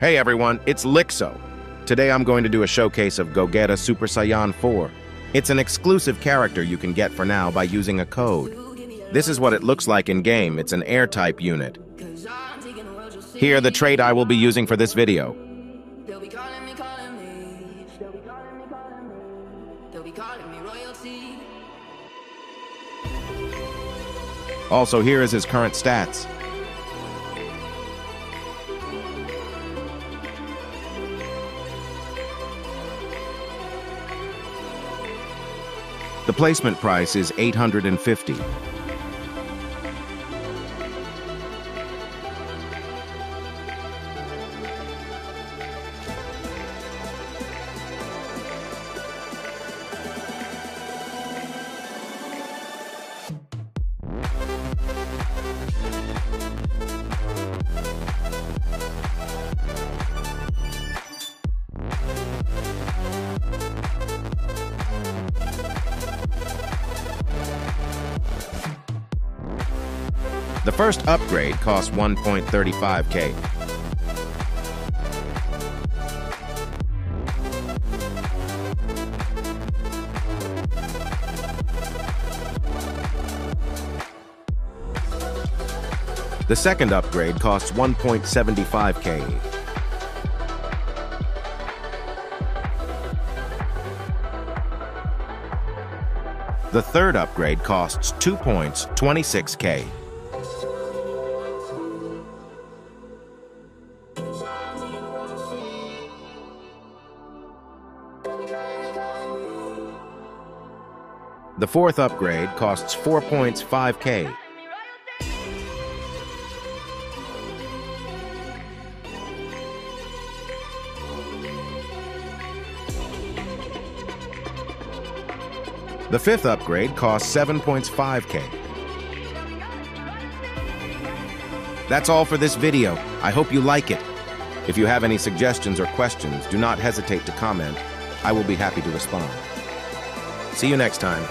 Hey everyone, it's Lixo. Today I'm going to do a showcase of Gogeta Super Saiyan 4. It's an exclusive character you can get for now by using a code. This is what it looks like in-game. It's an air-type unit. Here, the trait I will be using for this video. Also, here is his current stats. The placement price is 850. The first upgrade costs 1.35k. The second upgrade costs 1.75k. The third upgrade costs 2 points, 26k. The fourth upgrade costs 4 points, 5k. The fifth upgrade costs 7 points, 5k. That's all for this video. I hope you like it. If you have any suggestions or questions, do not hesitate to comment. I will be happy to respond. See you next time.